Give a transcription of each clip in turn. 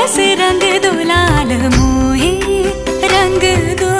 बस रंग दुलाल मोहे रंग दो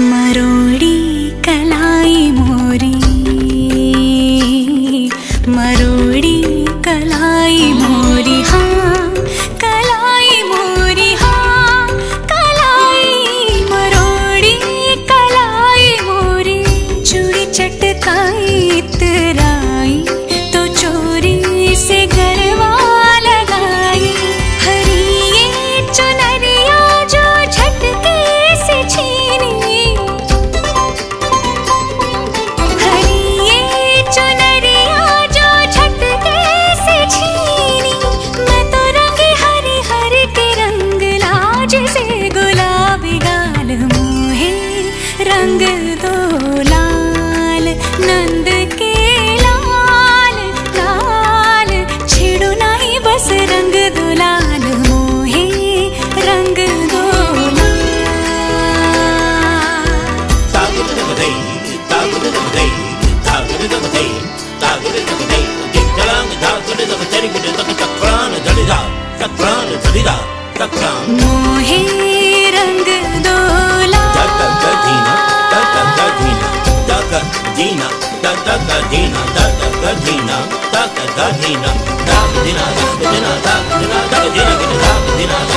मरोड़ी कलाई मोरी। मरोड़ी कलाई मोरी। हाँ। मोहे रंग दो लाल Dina,